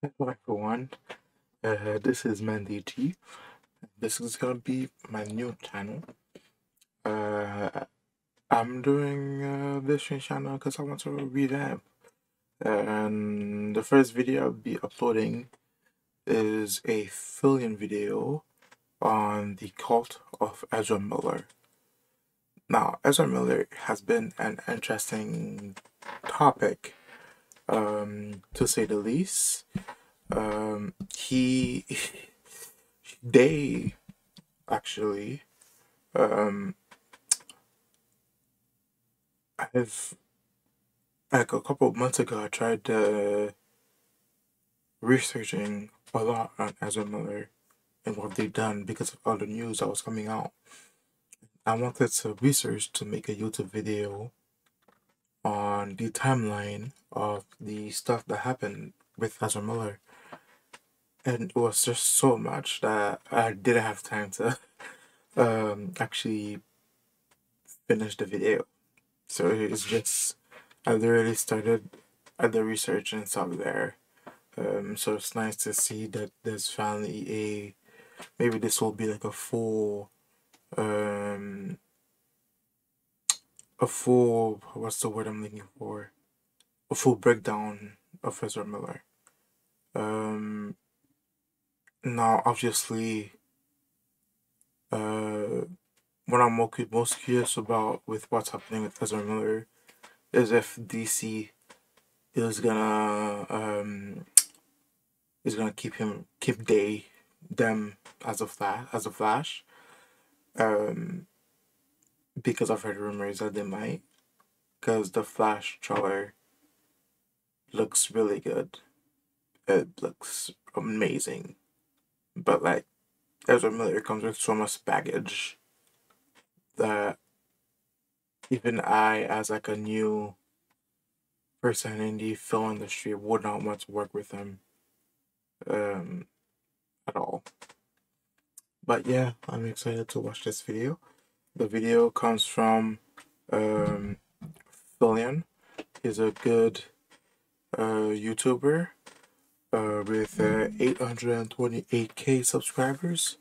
Hello everyone, uh, this is Mandy G. This is gonna be my new channel. Uh, I'm doing uh, this new channel because I want to revamp. And the first video I'll be uploading is a Philion video on the cult of Ezra Miller. Now, Ezra Miller has been an interesting topic, um, to say the least. Um, he, they, actually, um, I've, like a couple of months ago, I tried uh, researching a lot on Ezra Miller and what they've done because of all the news that was coming out. I wanted to research to make a YouTube video on the timeline of the stuff that happened with Ezra Miller. And it was just so much that I didn't have time to um, actually finish the video. So it's just, I literally started at the research and stuff there. Um, so it's nice to see that there's finally a, maybe this will be like a full um a full what's the word I'm looking for? A full breakdown of Ezra Miller. Um now obviously uh what I'm most curious about with what's happening with Ezra Miller is if DC is gonna um is gonna keep him keep they them as a flash as a flash um, because I've heard rumors that they might. Because the Flash trailer looks really good. It looks amazing. But like, Ezra Miller comes with so much baggage that even I, as like a new person in the film industry, would not want to work with him um, at all. But yeah, I'm excited to watch this video. The video comes from um, Philion. He's a good uh, YouTuber uh, with uh, 828k subscribers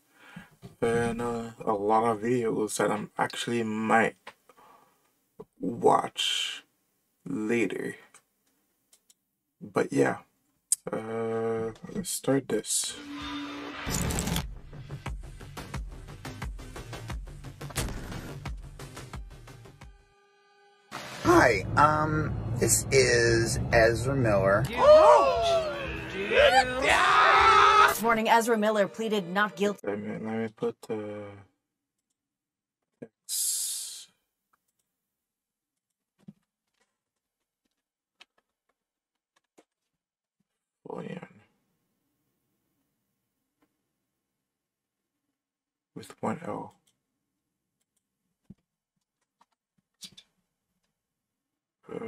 and uh, a lot of videos that I'm actually might watch later. But yeah, uh, let's start this. Hi, um, this is Ezra Miller. Oh! This morning, Ezra Miller pleaded not guilty. Let me, let me put the text. Volume. With one L. Uh,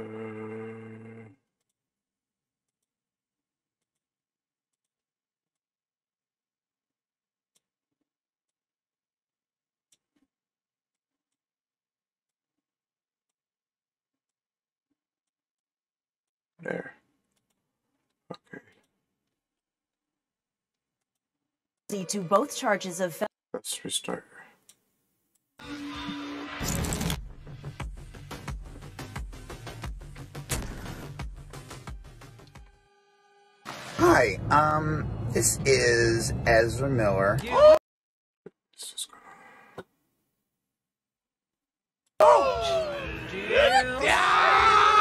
there. Okay. See To both charges of. Let's restart. Hi, um, this is Ezra Miller.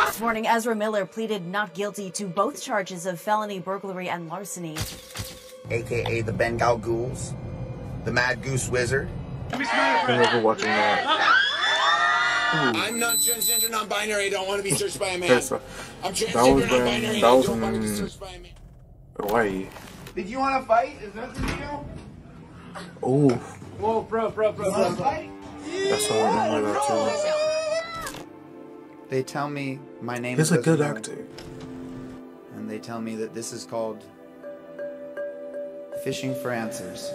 This morning, Ezra Miller pleaded not guilty to both charges of felony burglary and larceny. AKA the Bengal Ghouls, the Mad Goose Wizard. I never watching that. I'm not transgender, non-binary. I don't want to be searched by a man. I'm that was transgender, non-binary. I don't want to be searched by a man. Hawaii. Did you want to fight? Is that the deal? Oh, Whoa, bro, bro, bro, bro, bro. that's how I remember that too. They tell me my name He's is a good actor. And they tell me that this is called Fishing for Answers.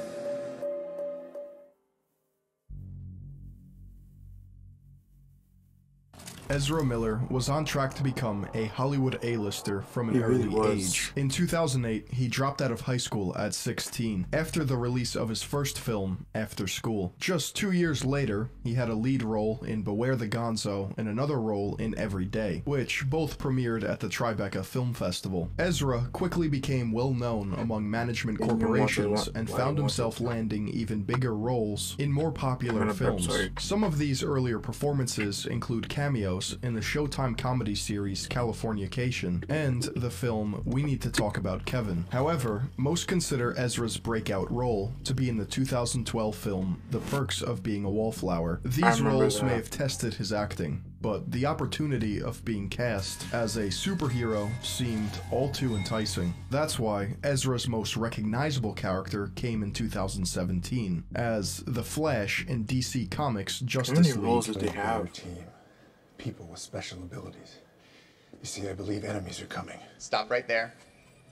Ezra Miller was on track to become a Hollywood A-lister from an He early was. age. In 2008, he dropped out of high school at 16 after the release of his first film, After School. Just two years later, he had a lead role in Beware the Gonzo and another role in Every Day, which both premiered at the Tribeca Film Festival. Ezra quickly became well known among management Didn't even want to corporations and found himself landing even bigger roles in more popular I'm gonna burp, films. Some of these earlier performances include cameos in the Showtime comedy series Californication and the film We Need to Talk About Kevin. However, most consider Ezra's breakout role to be in the 2012 film The Perks of Being a Wallflower. These roles may have tested his acting, but the opportunity of being cast as a superhero seemed all too enticing. That's why Ezra's most recognizable character came in 2017 as The Flash in DC Comics How Justice many League. roles did they have? Team. People with special abilities. You see, I believe enemies are coming. Stop right there.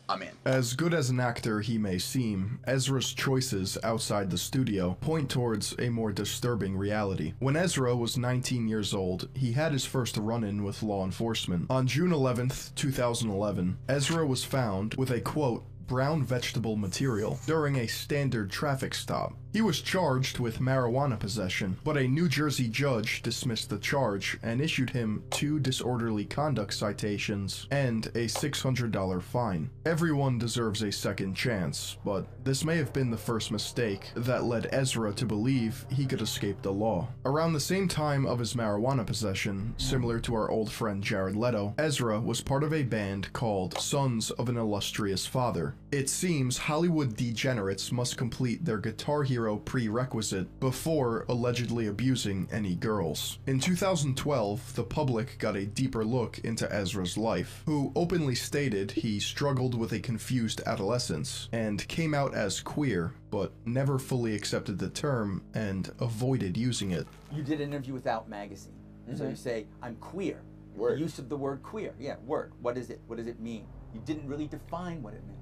I'm in. As good as an actor he may seem, Ezra's choices outside the studio point towards a more disturbing reality. When Ezra was 19 years old, he had his first run in with law enforcement. On June 11th, 2011, Ezra was found with a quote, brown vegetable material during a standard traffic stop. He was charged with marijuana possession, but a New Jersey judge dismissed the charge and issued him two disorderly conduct citations and a $600 fine. Everyone deserves a second chance, but this may have been the first mistake that led Ezra to believe he could escape the law. Around the same time of his marijuana possession, similar to our old friend Jared Leto, Ezra was part of a band called Sons of an Illustrious Father. It seems Hollywood degenerates must complete their Guitar Hero prerequisite before allegedly abusing any girls. In 2012, the public got a deeper look into Ezra's life, who openly stated he struggled with a confused adolescence and came out as queer, but never fully accepted the term and avoided using it. You did an interview with Out Magazine. So you mhm. say, I'm queer. Word. The use of the word queer. Yeah, word. What is it? What does it mean? You didn't really define what it meant.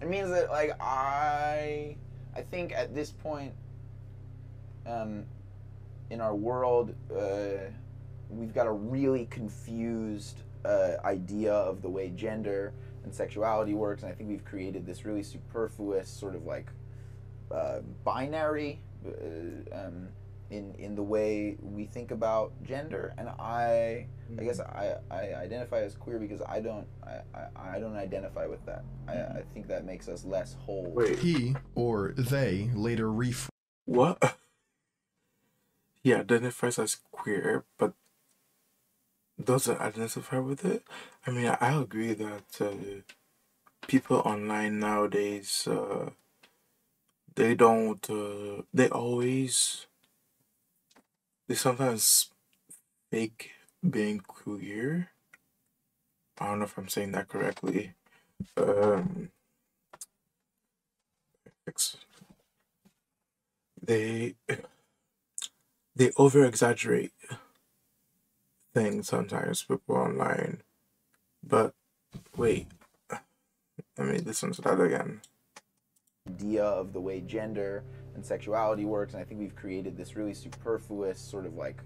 It means that like I I think at this point um in our world uh we've got a really confused uh, idea of the way gender and sexuality works and I think we've created this really superfluous sort of like uh, binary uh, um, in in the way we think about gender and I I guess I, I identify as queer because I don't I, I, I don't identify with that. I, I think that makes us less whole. Wait, He, or they, later rephrased what? He identifies as queer, but doesn't identify with it. I mean, I, I agree that uh, people online nowadays, uh, they don't, uh, they always, they sometimes fake being queer. I don't know if I'm saying that correctly. Um, they they over exaggerate things sometimes people online. But wait, let me listen to that again. idea of the way gender and sexuality works, and I think we've created this really superfluous sort of like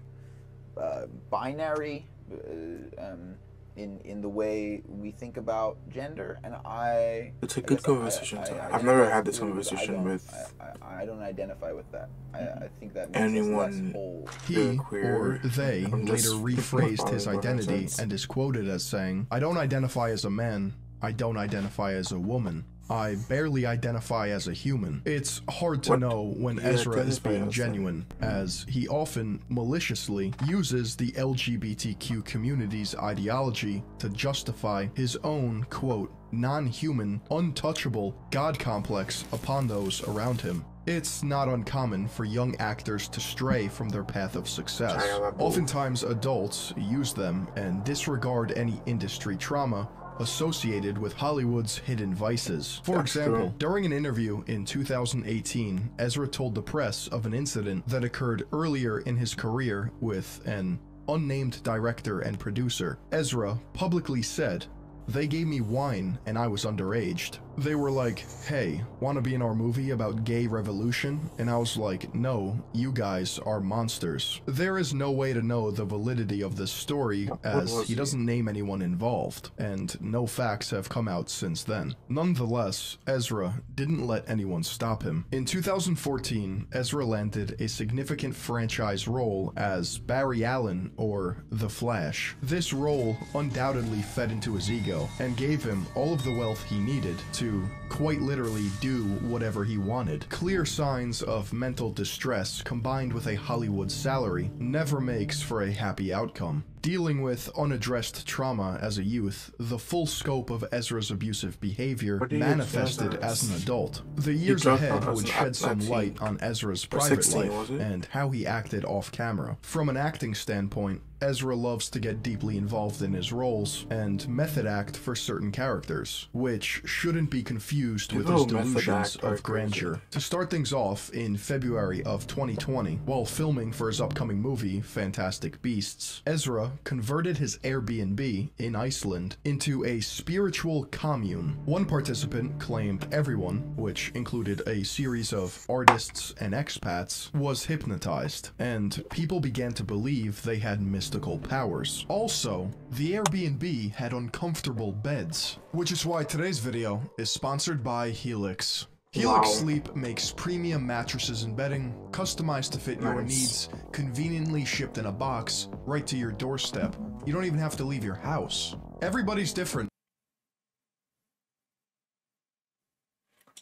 uh, binary uh, um, in in the way we think about gender. And I It's a I good guess I- conversation I- to I have. I've never had this as I conversation with I, I, I don't identify with that. I, I think that makes anyone. less whole. He queer. or they I'm later rephrased his following what I identity and is quoted as saying, I don't identify as a man, I don't identify as a woman. I barely identify as a human. It's hard to What know when you Ezra is being as, genuine, as he often maliciously uses the LGBTQ community's ideology to justify his own, quote, non human, untouchable God complex upon those around him. It's not uncommon for young actors to stray from their path of success. Oftentimes, adults use them and disregard any industry trauma associated with Hollywood's hidden vices. For That's example, true. during an interview in 2018, Ezra told the press of an incident that occurred earlier in his career with an unnamed director and producer. Ezra publicly said, They gave me wine and I was underaged. They were like, hey, wanna be in our movie about gay revolution? And I was like, no, you guys are monsters. There is no way to know the validity of this story as he doesn't name anyone involved, and no facts have come out since then. Nonetheless, Ezra didn't let anyone stop him. In 2014, Ezra landed a significant franchise role as Barry Allen or The Flash. This role undoubtedly fed into his ego and gave him all of the wealth he needed to quite literally do whatever he wanted. Clear signs of mental distress combined with a Hollywood salary never makes for a happy outcome. Dealing with unaddressed trauma as a youth, the full scope of Ezra's abusive behavior What do you manifested as an adult. The years ahead would shed some light on Ezra's private 16, life and how he acted off camera. From an acting standpoint, Ezra loves to get deeply involved in his roles and method act for certain characters, which shouldn't be confused with his delusions of grandeur. To start things off, in February of 2020, while filming for his upcoming movie, Fantastic Beasts, Ezra converted his Airbnb in Iceland into a spiritual commune. One participant claimed everyone, which included a series of artists and expats, was hypnotized, and people began to believe they had mystical powers. Also, the Airbnb had uncomfortable beds, which is why today's video is sponsored by Helix. Helix Wow. Sleep makes premium mattresses and bedding, customized to fit your needs, conveniently shipped in a box, right to your doorstep. You don't even have to leave your house. Everybody's different.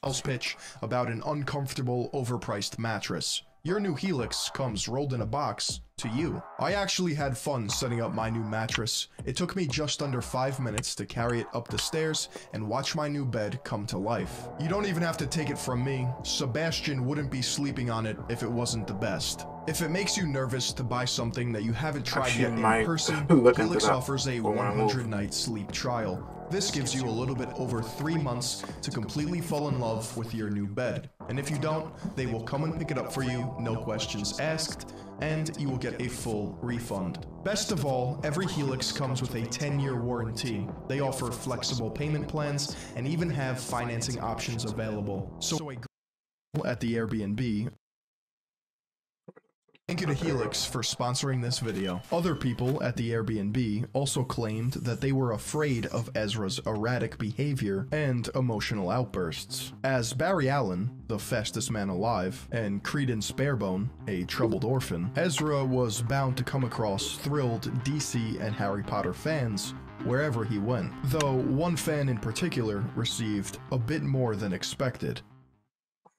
Sales pitch about an uncomfortable, overpriced mattress. Your new Helix comes rolled in a box to you. I actually had fun setting up my new mattress. It took me just under 5 minutes to carry it up the stairs and watch my new bed come to life. You don't even have to take it from me. Sebastian wouldn't be sleeping on it if it wasn't the best. If it makes you nervous to buy something that you haven't tried yet in person, Helix offers a for when I move. 100 night sleep trial. This gives you a little bit over three months to completely fall in love with your new bed. And if you don't, they will come and pick it up for you, no questions asked, and you will get a full refund. Best of all, every Helix comes with a 10 year warranty. They offer flexible payment plans and even have financing options available. So, at the Airbnb Thank you to Helix for sponsoring this video. Other people at the Airbnb also claimed that they were afraid of Ezra's erratic behavior and emotional outbursts. As Barry Allen, the fastest man alive, and Credence Barebone, a troubled orphan, Ezra was bound to come across thrilled DC and Harry Potter fans wherever he went, though one fan in particular received a bit more than expected.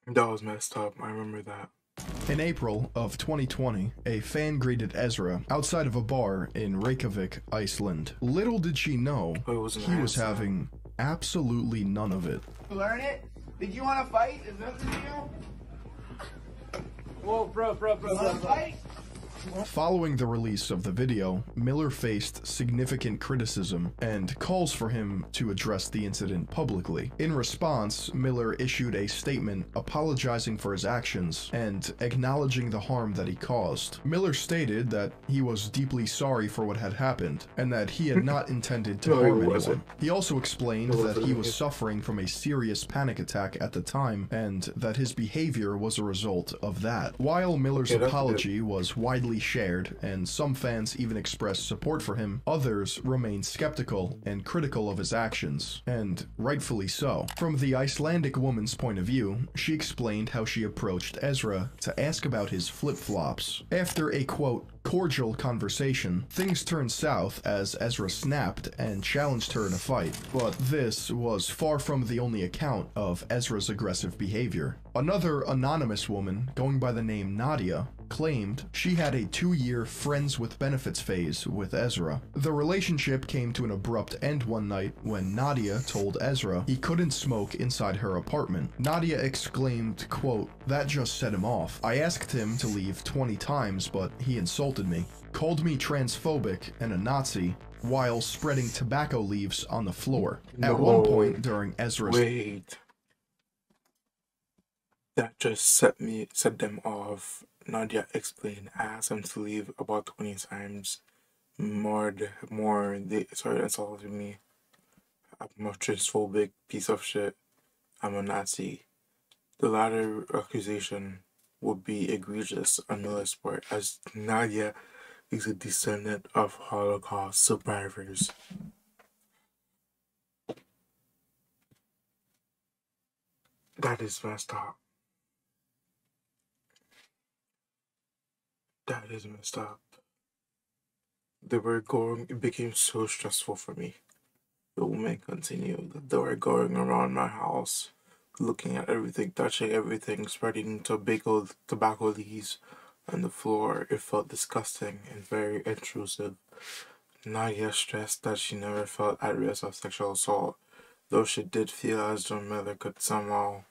That was messed up. I remember that. In April of 2020, a fan greeted Ezra outside of a bar in Reykjavik, Iceland. Little did she know Oh, it was he was answer. having absolutely none of it. Learn it? Did you want to fight? Is that the deal? Whoa, bro, bro, bro, bro, Want to bro. fight? Following the release of the video, Miller faced significant criticism and calls for him to address the incident publicly. In response, Miller issued a statement apologizing for his actions and acknowledging the harm that he caused. Miller stated that he was deeply sorry for what had happened and that he had not intended to No, harm anyone. He also explained that he wasn't. suffering from a serious panic attack at the time and that his behavior was a result of that. While Miller's Yeah, that's good. apology was widely shared and some fans even expressed support for him, others remained skeptical and critical of his actions, and rightfully so. From the Icelandic woman's point of view, she explained how she approached Ezra to ask about his flip-flops. After a quote, cordial conversation, things turned south as Ezra snapped and challenged her in a fight. But this was far from the only account of Ezra's aggressive behavior. Another anonymous woman, going by the name Nadia, claimed she had a two-year friends with benefits phase with Ezra. The relationship came to an abrupt end one night when Nadia told Ezra he couldn't smoke inside her apartment. Nadia exclaimed, quote, that just set him off. I asked him to leave 20 times, but he insulted me, called me transphobic and a Nazi, while spreading tobacco leaves on the floor. At one point during Ezra's Wait. That just set me set them off. Nadia explained, asked him to leave about twenty times. More, more. They started insulting me. I'm a transphobic piece of shit. I'm a Nazi. The latter accusation would be egregious on Miller's part, as Nadia is a descendant of Holocaust survivors. That is messed up. That is messed up. They were going, it became so stressful for me. The woman continued. They were going around my house, looking at everything, touching everything, spreading tobacco, tobacco leaves on the floor. It felt disgusting and very intrusive. Nadia stressed that she never felt at risk of sexual assault, though she did feel as though Miller could somehow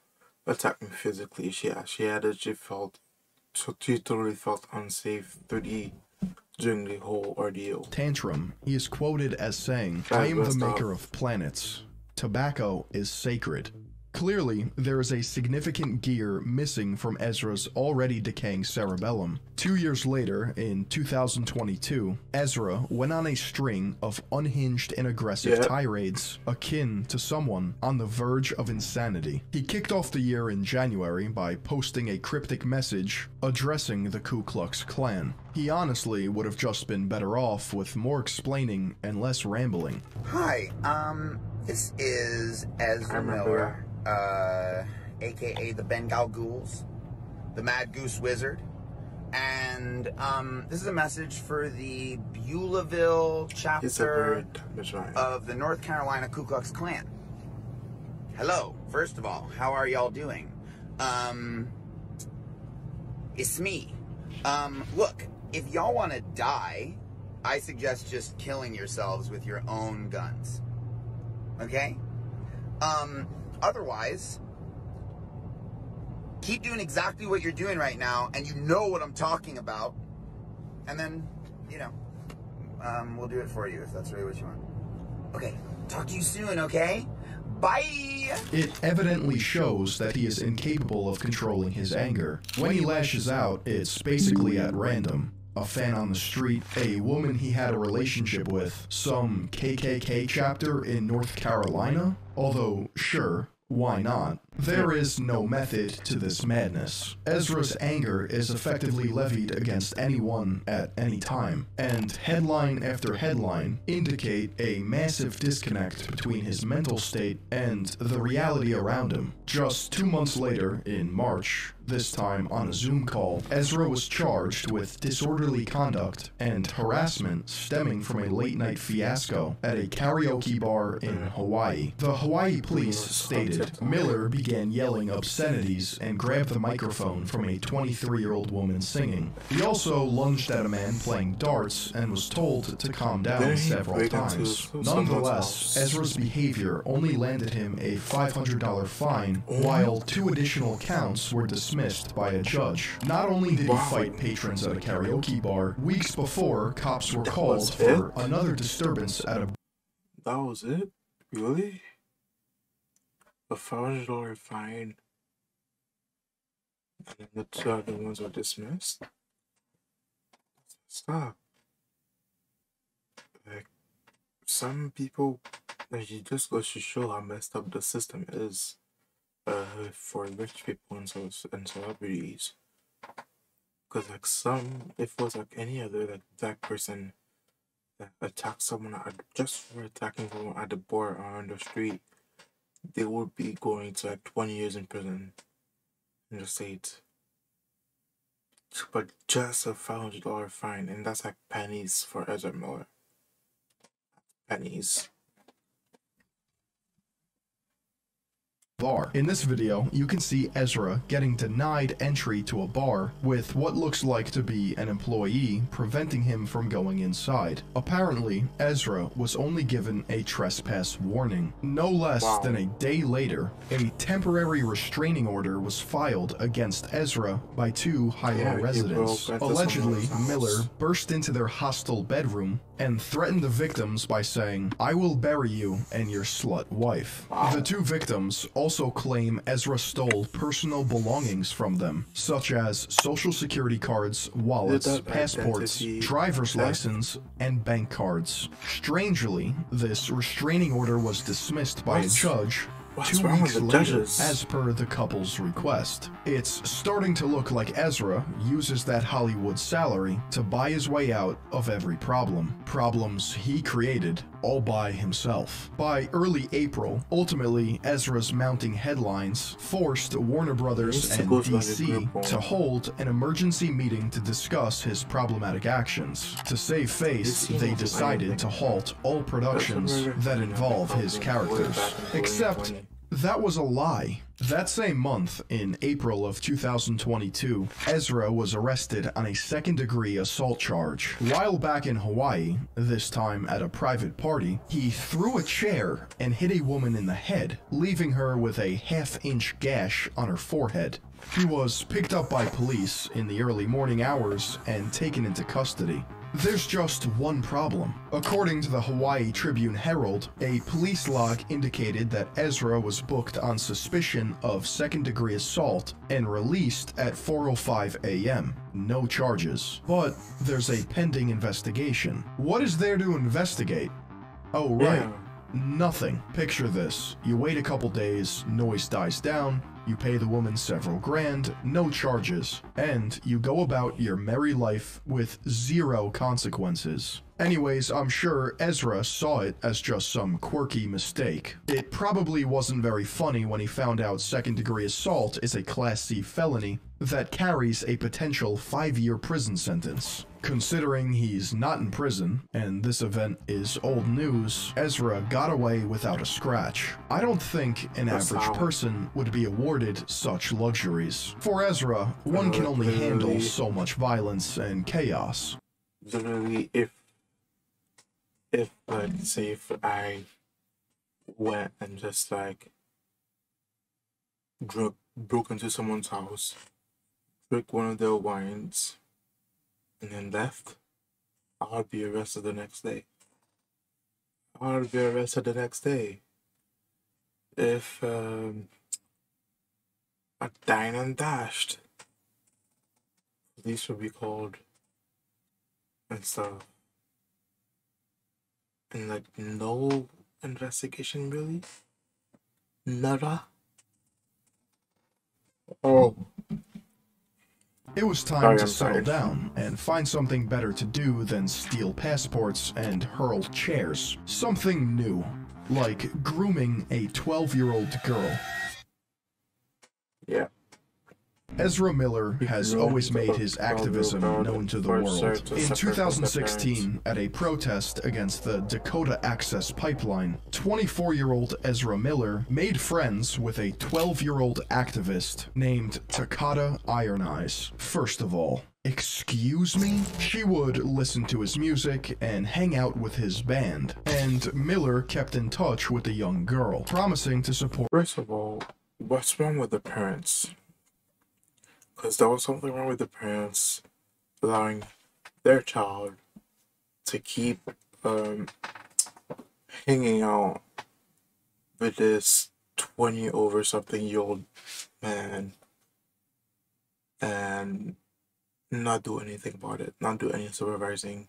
attack me physically. She, she added she felt, totally felt unsafe through the during the whole ordeal. Tantrum, he is quoted as saying, I am the up. maker of planets. Tobacco is sacred. Clearly, there is a significant gear missing from Ezra's already decaying cerebellum. Two years later, in 2022, Ezra went on a string of unhinged and aggressive Yep. tirades akin to someone on the verge of insanity. He kicked off the year in January by posting a cryptic message addressing the Ku Klux Klan. He honestly would have just been better off with more explaining and less rambling. Hi, um, this is Ezra Miller, uh, aka the Bengal Ghouls, the Mad Goose Wizard, and um, this is a message for the Beulaville chapter of the North Carolina Ku Klux Klan. Hello, first of all, how are y'all doing? Um, it's me. Um, look, if y'all want to die, I suggest just killing yourselves with your own guns. Okay? Um, otherwise, keep doing exactly what you're doing right now, and you know what I'm talking about. And then, you know, um, we'll do it for you if that's really what you want. Okay, talk to you soon, okay? Bye! It evidently shows that he is incapable of controlling his anger. When he lashes out, it's basically at random. A fan on the street, a woman he had a relationship with, some KKK chapter in North Carolina? Although, sure, why not? There is no method to this madness. Ezra's anger is effectively levied against anyone at any time, and headline after headline indicate a massive disconnect between his mental state and the reality around him. Just two months later, in March, this time on a Zoom call, Ezra was charged with disorderly conduct and harassment stemming from a late night fiasco at a karaoke bar in Hawaii. The Hawaii police stated Miller began yelling obscenities and grabbed the microphone from a 23 year old woman singing. He also lunged at a man playing darts and was told to calm down several times. Nonetheless. Ezra's behavior only landed him a $500 fine, while two additional counts were dismissed by a judge. Not only did he fight patrons at a karaoke bar, weeks before, cops were called for another disturbance at a That was it? Really? A hundred dollar fine. And then the two other ones were dismissed? Stop. Like some people like it just goes to show how messed up the system is uh for rich people and so and celebrities. Cause like some if it was like any other like black person that attack someone at, just for attacking someone at the bar or on the street, they would be going to like 20 years in prison in the state. But just a $500 fine, and that's like pennies for Ezra Miller. Pennies. Bar. In this video, you can see Ezra getting denied entry to a bar with what looks like to be an employee preventing him from going inside. Apparently, Ezra was only given a trespass warning. No less Wow. than a day later, a temporary restraining order was filed against Ezra by two Hilo Yeah, residents. Allegedly. Miller burst into their hostile bedroom and threatened the victims by saying, I will bury you and your slut wife. The two victims also claim Ezra stole personal belongings from them, such as social security cards, wallets, passports, driver's license, and bank cards. Strangely, this restraining order was dismissed by a judge What's two weeks later, judges? as per the couple's request. It's starting to look like Ezra uses that Hollywood salary to buy his way out of every problem. Problems he created all by himself. By early April, ultimately, Ezra's mounting headlines forced Warner Brothers and go to the DC to hold an emergency meeting to discuss his problematic actions. To save face, they decided to halt all productions that involve his to do with characters. Except 2020. That was a lie. That same month, in April of 2022, Ezra was arrested on a second degree assault charge. While back in Hawaii, this time at a private party, he threw a chair and hit a woman in the head, leaving her with a half inch gash on her forehead. He was picked up by police in the early morning hours and taken into custody. There's just one problem. According to the Hawaii Tribune Herald, a police log indicated that Ezra was booked on suspicion of second degree assault and released at 4:05 a.m. No charges. But there's a pending investigation. What is there to investigate? Oh, right. Yeah. Nothing. Picture this. You wait a couple days, noise dies down, you pay the woman several grand, no charges, and you go about your merry life with zero consequences. Anyways, I'm sure Ezra saw it as just some quirky mistake. It probably wasn't very funny when he found out second degree assault is a Class C felony that carries a potential five year prison sentence. Considering he's not in prison, and this event is old news, Ezra got away without a scratch. I don't think an average person would be awarded such luxuries. For Ezra, one can only handle so much violence and chaos. literally if if like say if I went and just like broke broke into someone's house, took one of their wines, and then left, I would be arrested the next day. I would be arrested the next day. If um, I dined and dashed, police would be called and stuff. And like no investigation really? Nada? Oh. It was time Sorry, to settle down and find something better to do than steal passports and hurl chairs. Something new, like grooming a 12 year old girl. Yeah. Ezra Miller has always made his activism known to the world. In separate from the 2016, at a protest against the Dakota Access Pipeline, 24 year old Ezra Miller made friends with a 12 year old activist named Tokata Iron Eyes. First of all, Excuse me? She would listen to his music and hang out with his band, and Miller kept in touch with the young girl, promising to support First of all, what's wrong with the parents? because there was something wrong with the parents allowing their child to keep um, hanging out with this 20 over something year old man and not do anything about it, not do any supervising,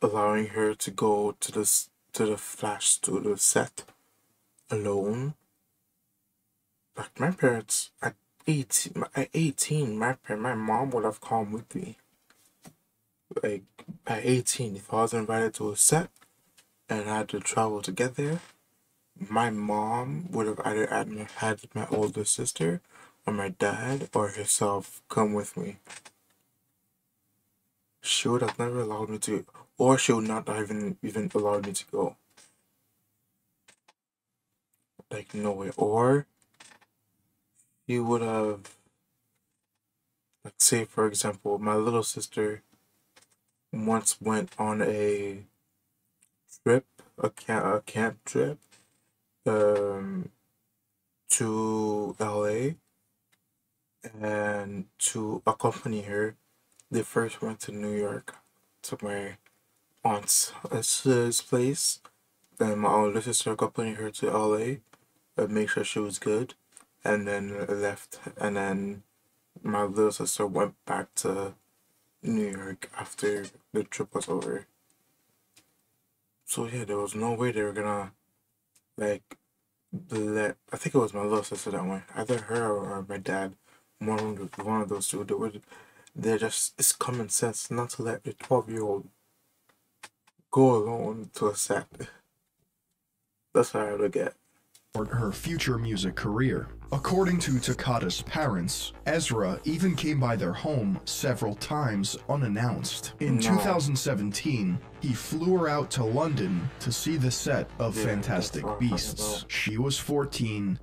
allowing her to go to this to the flash studio set alone. Like my parents, I 18, at 18, my, my mom would have come with me. Like, at 18, if I was invited to a set and I had to travel to get there, my mom would have either had my, older sister or my dad or herself come with me. She would have never allowed me to, or she would not have even, even allowed me to go. Like, no way. Or he would have like say for example, my little sister once went on a trip, a camp a camp trip, um to LA and to accompany her they first went to New York to my aunt's uh, place. Then my older sister accompanied her to LA and make sure she was good. And then left. And then my little sister went back to New York after the trip was over. So yeah, there was no way they were gonna like let I think it was my little sister that went. Either her or my dad. One one of those two. They were they're just it's common sense not to let a twelve year old go alone to a set. That's how I look at her future music career. According to Tokata's parents, Ezra even came by their home several times unannounced. In No. 2017, he flew her out to London to see the set of Yeah, Fantastic that's what I'm talking Beasts. She was 14,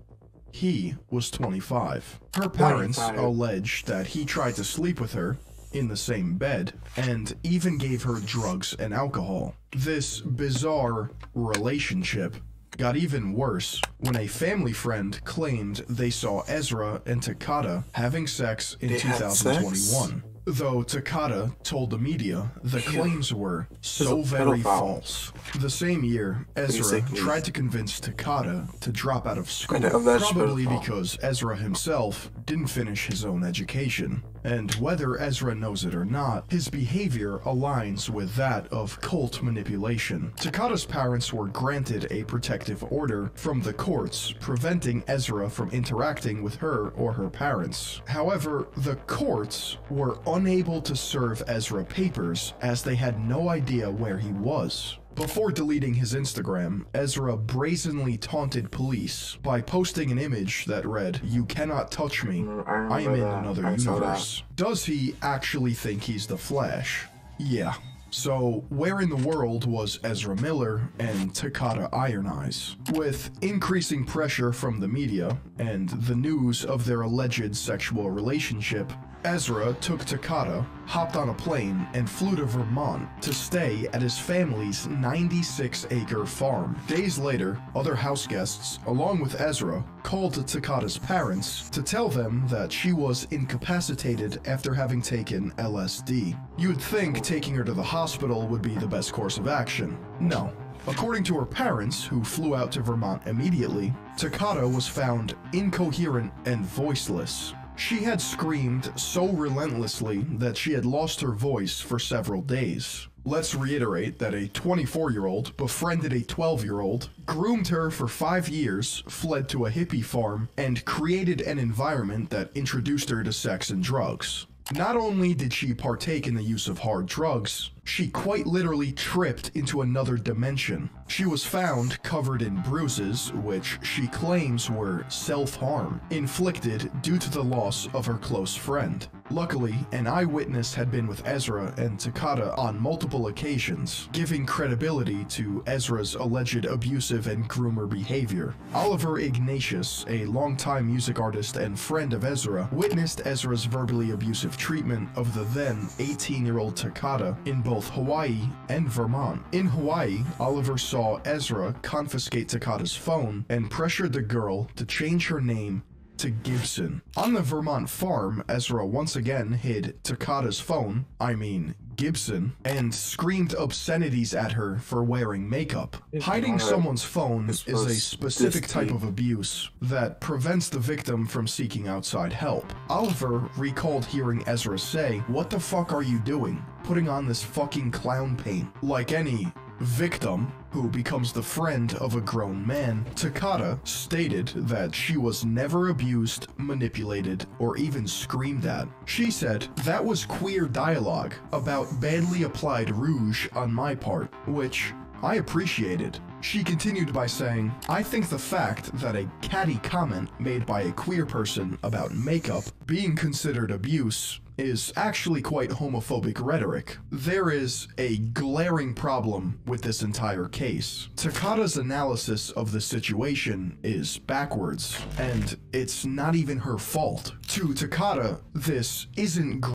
he was 25. Her parents 25. allege that he tried to sleep with her in the same bed and even gave her drugs and alcohol. This bizarre relationship got even worse when a family friend claimed they saw Ezra and Tokata having sex in They had 2021. Though Tokata told the media the claims were so very false. The same year, Ezra tried to convince Tokata to drop out of school, probably because Ezra himself didn't finish his own education. And whether Ezra knows it or not, his behavior aligns with that of cult manipulation. Tokata's parents were granted a protective order from the courts, preventing Ezra from interacting with her or her parents. However, the courts were unable to serve Ezra papers as they had no idea where he was. Before deleting his Instagram, Ezra brazenly taunted police by posting an image that read, You cannot touch me. Mm, I I am in that. another I universe. Does he actually think he's the Flash? Yeah. So, where in the world was Ezra Miller and Tokata Iron Eyes? With increasing pressure from the media and the news of their alleged sexual relationship, Ezra took Tokata, hopped on a plane, and flew to Vermont to stay at his family's 96 acre farm. Days later, other house guests, along with Ezra, called to Tokata's parents to tell them that she was incapacitated after having taken LSD. You'd think taking her to the hospital would be the best course of action. No. According to her parents, who flew out to Vermont immediately, Tokata was found incoherent and voiceless. She had screamed so relentlessly that she had lost her voice for several days. Let's reiterate that a 24 year old befriended a 12 year old, groomed her for five years, fled to a hippie farm, and created an environment that introduced her to sex and drugs. Not only did she partake in the use of hard drugs, she quite literally tripped into another dimension. She was found covered in bruises, which she claims were self harm, inflicted due to the loss of her close friend. Luckily, an eyewitness had been with Ezra and Tokata on multiple occasions, giving credibility to Ezra's alleged abusive and groomer behavior. Oliver Ignatius, a longtime music artist and friend of Ezra, witnessed Ezra's verbally abusive treatment of the then 18 year old Tokata in both Hawaii and Vermont. In Hawaii, Oliver saw Ezra confiscate Tokata's phone and pressured the girl to change her name to Gibson. On the Vermont farm, Ezra once again hid Tokata's phone, I mean Gibson, and screamed obscenities at her for wearing makeup. Hiding someone's phone is a specific type of abuse that prevents the victim from seeking outside help. Oliver recalled hearing Ezra say, What the fuck are you doing? Putting on this fucking clown paint. Like any victim who becomes the friend of a grown man, Tokata stated that she was never abused, manipulated, or even screamed at. She said that was queer dialogue about badly applied rouge on my part, which I appreciated. She continued by saying, I think the fact that a catty comment made by a queer person about makeup being considered abuse is actually quite homophobic rhetoric. There is a glaring problem with this entire case. Tokata's analysis of the situation is backwards, and it's not even her fault. To Tokata, this isn't